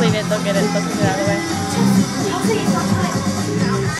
Leave it, they'll get it, they'll get it out of the way.